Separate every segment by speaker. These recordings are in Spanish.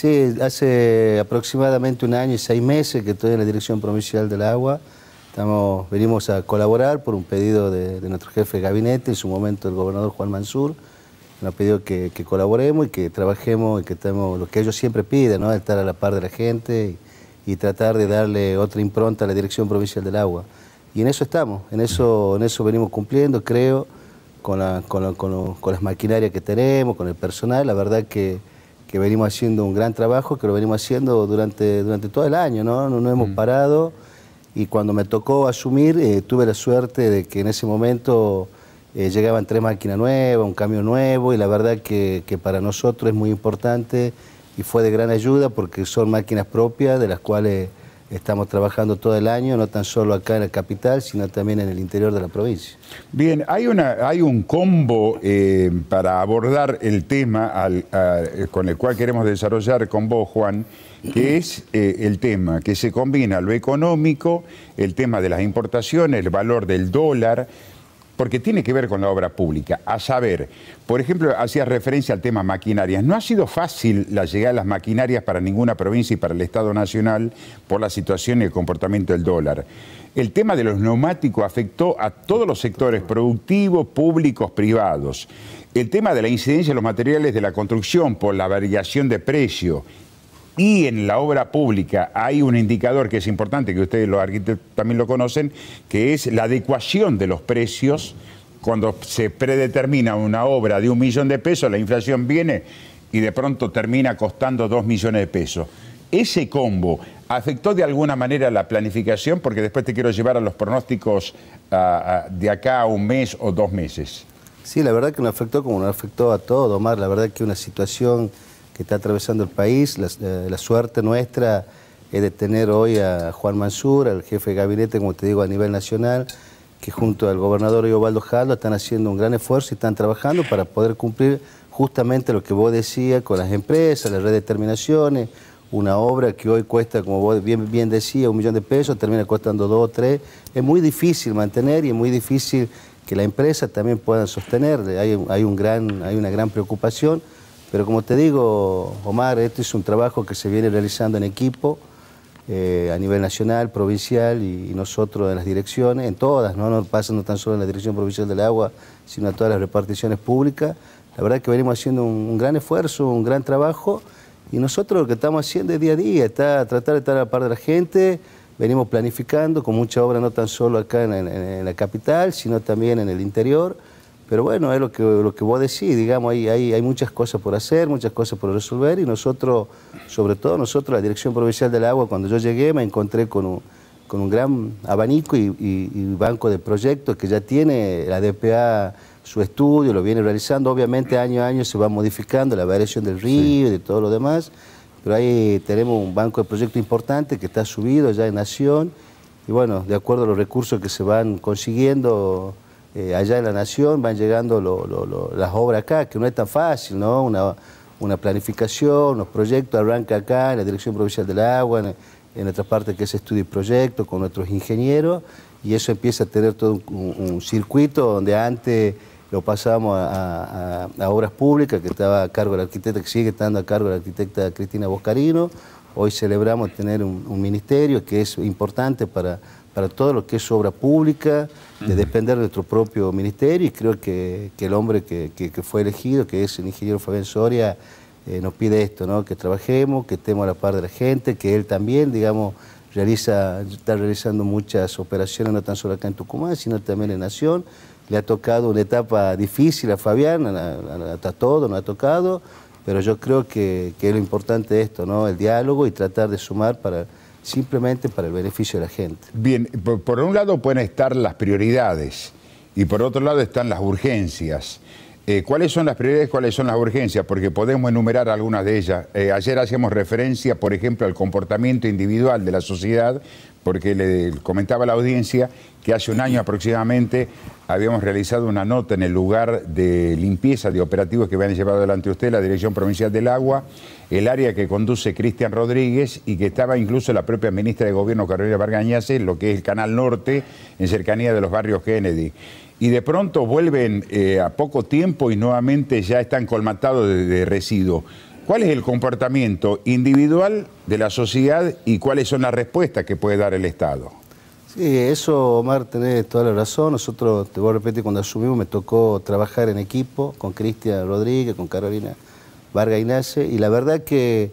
Speaker 1: Sí, hace aproximadamente un año y seis meses que estoy en la Dirección Provincial del Agua. Estamos, venimos a colaborar por un pedido de, nuestro jefe de gabinete, en su momento el gobernador Juan Mansur. Nos ha pedido que, colaboremos y que trabajemos y que estemos lo que ellos siempre piden, ¿no? estar a la par de la gente y, tratar de darle otra impronta a la Dirección Provincial del Agua. Y en eso estamos, en eso, en eso venimos cumpliendo, creo, con, con, con las maquinarias que tenemos, con el personal. La verdad que que venimos haciendo un gran trabajo, que lo venimos haciendo durante, durante todo el año, ¿no? No, hemos mm. parado y cuando me tocó asumir eh, tuve la suerte de que en ese momento eh, llegaban tres máquinas nuevas, un cambio nuevo y la verdad que, que, para nosotros es muy importante y fue de gran ayuda porque son máquinas propias de las cuales Estamos trabajando todo el año, no tan solo acá en la capital, sino también en el interior de la provincia.
Speaker 2: Bien, hay, una, hay un combo eh, para abordar el tema con el cual queremos desarrollar con vos, Juan, que es eh, el tema que se combina lo económico, el tema de las importaciones, el valor del dólar, porque tiene que ver con la obra pública. A saber, por ejemplo, hacías referencia al tema maquinarias. No ha sido fácil la llegada de las maquinarias para ninguna provincia y para el Estado Nacional por la situación y el comportamiento del dólar. El tema de los neumáticos afectó a todos los sectores productivos, públicos, privados. El tema de la incidencia de los materiales de la construcción por la variación de precio y en la obra pública hay un indicador que es importante, que ustedes los arquitectos también lo conocen, que es la adecuación de los precios. Cuando se predetermina una obra de un millón de pesos, la inflación viene y de pronto termina costando dos millones de pesos. Ese combo afectó de alguna manera la planificación, porque después te quiero llevar a los pronósticos de acá a un mes o dos meses.
Speaker 1: Sí, la verdad que nos afectó como nos afectó a todo, Omar. La verdad que una situación que está atravesando el país. Eh, la, suerte nuestra es de tener hoy a Juan Mansur, al jefe de gabinete, como te digo, a nivel nacional, que junto al gobernador Iobaldo Jaldo están haciendo un gran esfuerzo y están trabajando para poder cumplir justamente lo que vos decías con las empresas, las redeterminaciones, una obra que hoy cuesta, como vos bien, bien decías, un millón de pesos, termina costando dos o tres. Es muy difícil mantener y es muy difícil que la empresa también pueda sostener. Hay, hay, un gran, hay una gran preocupación. Pero como te digo, Omar, este es un trabajo que se viene realizando en equipo eh, a nivel nacional, provincial y, nosotros en las direcciones, en todas, ¿no? no pasa no tan solo en la Dirección Provincial del Agua, sino en todas las reparticiones públicas. La verdad es que venimos haciendo un, gran esfuerzo, un gran trabajo y nosotros lo que estamos haciendo es día a día, está, tratar de estar a la par de la gente, venimos planificando con mucha obra no tan solo acá en la capital, sino también en el interior. Pero bueno, es lo que, lo que vos decís, digamos, hay, hay, hay, muchas cosas por hacer, muchas cosas por resolver y nosotros, sobre todo nosotros, la Dirección Provincial del Agua, cuando yo llegué me encontré con un, con un gran abanico y, banco de proyectos que ya tiene la DPA su estudio, lo viene realizando, obviamente año a año se va modificando la variación del río y de todo lo demás, pero ahí tenemos un banco de proyectos importante que está subido ya en Nación y bueno, de acuerdo a los recursos que se van consiguiendo eh, allá en la Nación van llegando las obras acá, que no es tan fácil, ¿no? Una, planificación, los proyectos arranca acá en la Dirección Provincial del Agua, en, otra parte que es estudio y proyecto con nuestros ingenieros, y eso empieza a tener todo un, circuito donde antes lo pasábamos a, obras públicas, que estaba a cargo de la arquitecta, que sigue estando a cargo de la arquitecta Cristina Boscarino. Hoy celebramos tener un ministerio que es importante para para todo lo que es obra pública, de depender de nuestro propio ministerio y creo que, el hombre que, fue elegido, que es el ingeniero Fabián Soria, eh, nos pide esto, ¿no? que trabajemos, que estemos a la par de la gente, que él también, digamos, realiza, está realizando muchas operaciones, no tan solo acá en Tucumán, sino también en Nación. Le ha tocado una etapa difícil a Fabián, hasta todo, no ha tocado, pero yo creo que, que lo importante es esto, ¿no? el diálogo y tratar de sumar para simplemente para el beneficio de la gente.
Speaker 2: Bien, por, un lado pueden estar las prioridades y por otro lado están las urgencias. Eh, ¿Cuáles son las prioridades, cuáles son las urgencias? Porque podemos enumerar algunas de ellas. Eh, ayer hacíamos referencia, por ejemplo, al comportamiento individual de la sociedad, porque le comentaba a la audiencia que hace un año aproximadamente habíamos realizado una nota en el lugar de limpieza de operativos que habían llevado adelante usted, la Dirección Provincial del Agua, el área que conduce Cristian Rodríguez y que estaba incluso la propia ministra de Gobierno Carolina Vargañase, lo que es el Canal Norte, en cercanía de los barrios Kennedy. Y de pronto vuelven eh, a poco tiempo y nuevamente ya están colmatados de, residuos. ¿cuál es el comportamiento individual de la sociedad y cuáles son las respuestas que puede dar el Estado?
Speaker 1: Sí, eso, Omar, tenés toda la razón. Nosotros, te voy a repetir, cuando asumimos me tocó trabajar en equipo con Cristian Rodríguez, con Carolina Vargas Ignace, y la verdad que,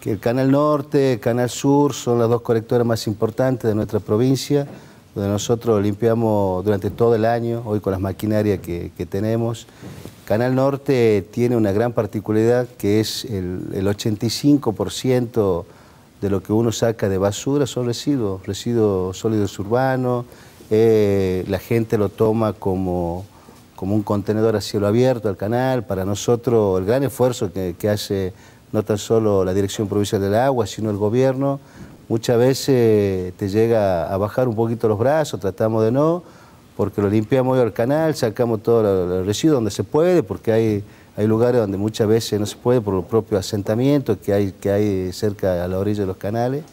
Speaker 1: que el Canal Norte, Canal Sur son las dos colectoras más importantes de nuestra provincia, donde nosotros limpiamos durante todo el año, hoy con las maquinarias que, tenemos. Canal Norte tiene una gran particularidad que es el, el 85% de lo que uno saca de basura son residuos, residuos sólidos urbanos, eh, la gente lo toma como, como un contenedor a cielo abierto al canal, para nosotros el gran esfuerzo que, que hace no tan solo la Dirección Provincial del Agua, sino el gobierno, muchas veces te llega a bajar un poquito los brazos, tratamos de no, porque lo limpiamos hoy al canal, sacamos todo el residuo donde se puede, porque hay hay lugares donde muchas veces no se puede por los propios asentamientos que hay, que hay cerca a la orilla de los canales.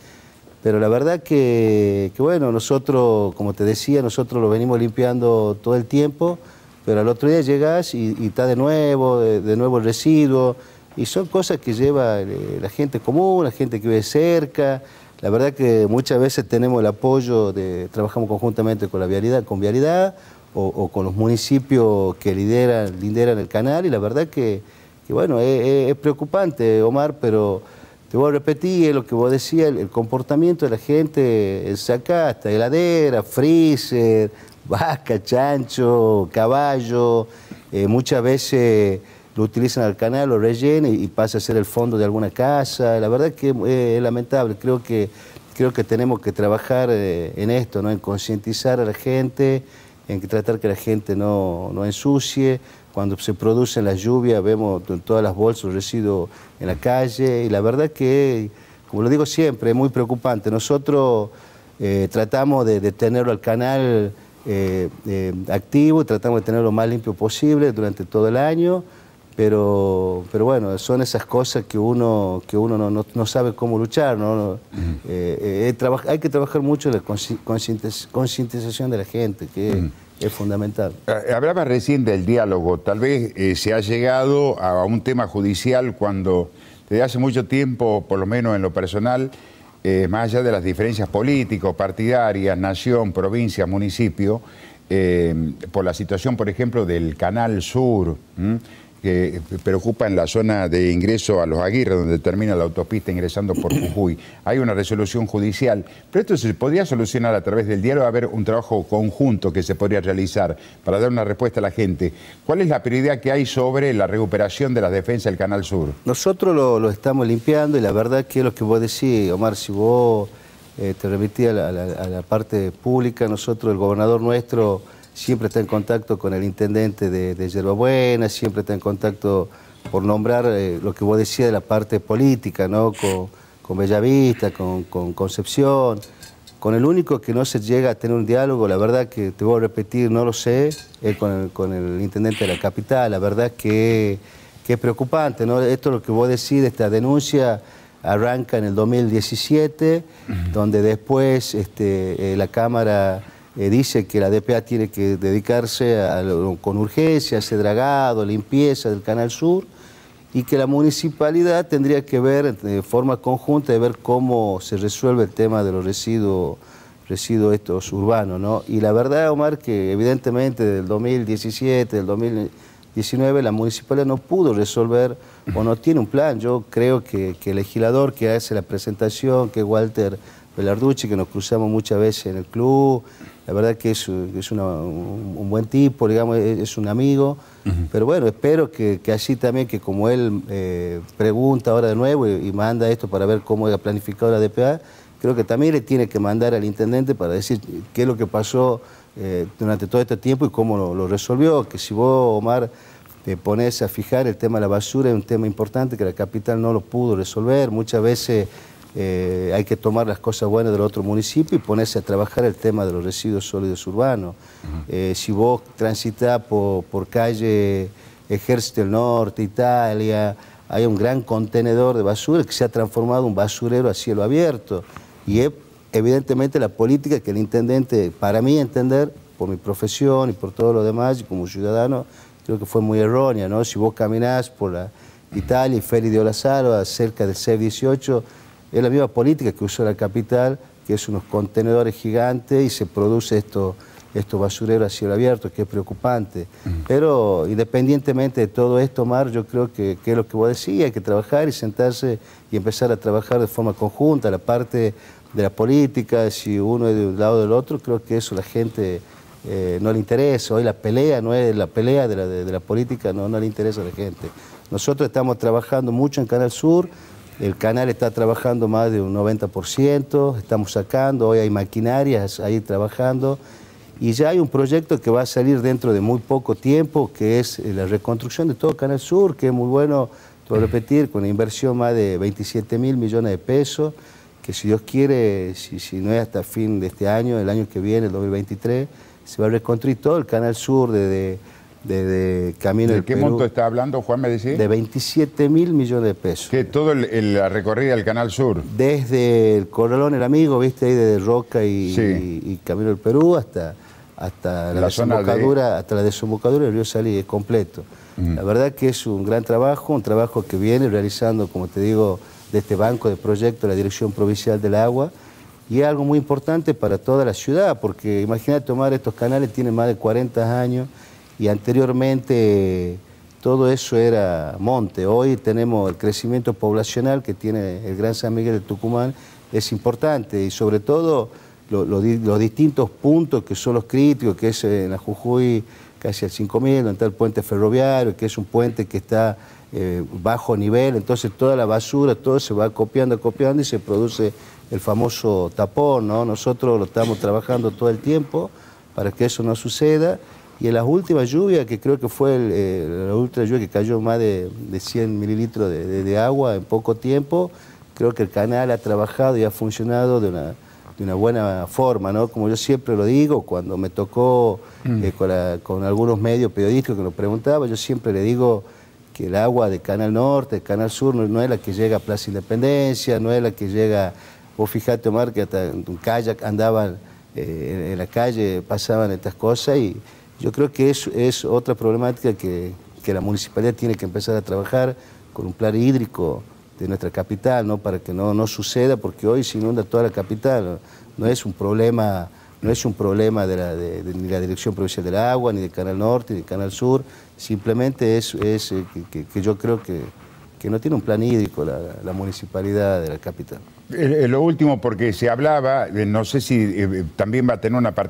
Speaker 1: Pero la verdad que, bueno, nosotros, como te decía, nosotros lo venimos limpiando todo el tiempo, pero al otro día llegas y, está de nuevo, de, nuevo el residuo, y son cosas que lleva eh, la gente común, la gente que vive cerca. La verdad que muchas veces tenemos el apoyo de, trabajamos conjuntamente con la vialidad, con vialidad, o, con los municipios que lideran, lideran el canal y la verdad que, bueno, es, preocupante, Omar, pero te voy a repetir lo que vos decías, el, comportamiento de la gente, saca hasta heladera, freezer, vaca, chancho, caballo, eh, muchas veces lo utilizan al canal, lo rellenan y, pasa a ser el fondo de alguna casa, la verdad que es lamentable, creo que, creo que tenemos que trabajar eh, en esto, en concientizar a la gente, en tratar que la gente no, no ensucie. Cuando se producen las lluvias vemos todas las bolsas, residuos en la calle y la verdad que, como lo digo siempre, es muy preocupante. Nosotros eh, tratamos de, tenerlo al canal eh, eh, activo, tratamos de tenerlo lo más limpio posible durante todo el año, pero, pero bueno, son esas cosas que uno, que uno no, no, sabe cómo luchar. ¿no? hay que trabajar mucho en la concientización de la gente, que es fundamental.
Speaker 2: Eh, hablaba recién del diálogo. Tal vez eh, se ha llegado a un tema judicial cuando desde hace mucho tiempo, por lo menos en lo personal, eh, más allá de las diferencias políticas, partidarias, nación, provincia, municipio, por la situación, por ejemplo, del Canal Sur que preocupa en la zona de ingreso a Los Aguirre, donde termina la autopista ingresando por Jujuy. Hay una resolución judicial, pero esto se podría solucionar a través del diálogo, haber un trabajo conjunto que se podría realizar para dar una respuesta a la gente. ¿Cuál es la prioridad que hay sobre la recuperación de la defensa del Canal Sur?
Speaker 1: Nosotros lo, estamos limpiando y la verdad que lo que vos decís, Omar, si vos eh, te remitís a la parte pública, nosotros, el gobernador nuestro siempre está en contacto con el intendente de, de Yerbabuena, siempre está en contacto por nombrar eh, lo que vos decías de la parte política, ¿no? con, con Bellavista, con, Concepción. Con el único que no se llega a tener un diálogo, la verdad que te voy a repetir, no lo sé, es con el, intendente de la capital. La verdad que, que es preocupante. ¿no? Esto es lo que vos decís, esta denuncia arranca en el 2017, donde después este, eh, la Cámara eh, dice que la DPA tiene que dedicarse con urgencia a ese dragado, limpieza del Canal Sur y que la municipalidad tendría que ver de forma conjunta de ver cómo se resuelve el tema de los residuos residuos estos urbanos, ¿no? Y la verdad, Omar, que evidentemente del 2017, del 2019, la municipalidad no pudo resolver o no tiene un plan. Yo creo que, que el legislador que hace la presentación, que Walter Velarducci, que nos cruzamos muchas veces en el club, la verdad que es, un, buen tipo, digamos, es, un amigo, pero bueno, espero que, así también, que como él eh, pregunta ahora de nuevo y, manda esto para ver cómo ha planificado la DPA, creo que también le tiene que mandar al intendente para decir qué es lo que pasó eh, durante todo este tiempo y cómo lo, resolvió, que si vos, Omar, te pones a fijar el tema de la basura es un tema importante que la capital no lo pudo resolver, muchas veces eh, hay que tomar las cosas buenas del otro municipio y ponerse a trabajar el tema de los residuos sólidos urbanos. Eh, si vos transitas por, calle Ejército del Norte, Italia, hay un gran contenedor de basura que se ha transformado en un basurero a cielo abierto. Y es evidentemente la política que el intendente, para mí entender, por mi profesión y por todo lo demás, y como ciudadano, creo que fue muy errónea, ¿no? Si vos caminás por la Italia y Félix de Olazaro, cerca del C-18, es la misma política que usó la capital, que es unos contenedores gigantes y se produce esto, estos basureros a cielo abierto, que es preocupante. Pero independientemente de todo esto, Mar, yo creo que, que, es lo que vos decías, hay que trabajar y sentarse y empezar a trabajar de forma conjunta, la parte de la política, si uno es de un lado o del otro, creo que eso la gente eh, no le interesa. Hoy la pelea no es la pelea de la, de, la política, no, no le interesa a la gente. Nosotros estamos trabajando mucho en Canal Sur, el canal está trabajando más de un 90%, estamos sacando, hoy hay maquinarias ahí trabajando. Y ya hay un proyecto que va a salir dentro de muy poco tiempo, que es la reconstrucción de todo Canal Sur, que es muy bueno, a repetir, con una inversión más de 27 mil millones de pesos, que si Dios quiere, si, no es hasta fin de este año, el año que viene, el 2023, se va a reconstruir todo el Canal Sur de, de, de, Camino
Speaker 2: ¿De qué monto está hablando, Juan, me decía?
Speaker 1: De 27 mil millones de pesos.
Speaker 2: Que todo el, el, la recorrida del Canal Sur.
Speaker 1: Desde el Corralón El Amigo, viste, ahí de Roca y, sí. y, y Camino del Perú hasta hasta la, la desembocadura, de... hasta la desembocadura del río Salí, es completo. La verdad que es un gran trabajo, un trabajo que viene realizando, como te digo, de este banco de proyectos la Dirección Provincial del Agua, y es algo muy importante para toda la ciudad, porque imagínate tomar estos canales, tienen más de 40 años, y anteriormente todo eso era monte. Hoy tenemos el crecimiento poblacional que tiene el Gran San Miguel de Tucumán, es importante, y sobre todo los, distintos puntos que son los críticos, que es en la Jujuy casi al 5.000, donde está el puente ferroviario, que es un puente que está eh, bajo nivel, entonces toda la basura, todo se va copiando, copiando y se produce el famoso tapón, ¿no? Nosotros lo estamos trabajando todo el tiempo para que eso no suceda y en las últimas lluvias, que creo que fue el, eh, la última lluvia que cayó más de, de 100 mililitros de, de, de agua en poco tiempo, creo que el canal ha trabajado y ha funcionado de una de una buena forma, ¿no? Como yo siempre lo digo, cuando me tocó mm. eh, con, la, con, algunos medios periodísticos que lo preguntaban, yo siempre le digo que el agua de Canal Norte, Canal Sur, no, no, es la que llega a Plaza Independencia, no es la que llega, vos fijate Omar, que hasta un kayak andaban eh, en, en, la calle, pasaban estas cosas y yo creo que es, es otra problemática que, que la municipalidad tiene que empezar a trabajar con un plan hídrico de nuestra capital, ¿no? para que no, no suceda, porque hoy se inunda toda la capital. No, es un problema, no es un problema de la, de, la Dirección Provincial del Agua, ni del Canal Norte, ni del Canal Sur, simplemente es, es eh, que, yo creo que, que, no tiene un plan hídrico la, la municipalidad de la capital.
Speaker 2: Eh, lo último, porque se hablaba, no sé si eh, también va a tener una participación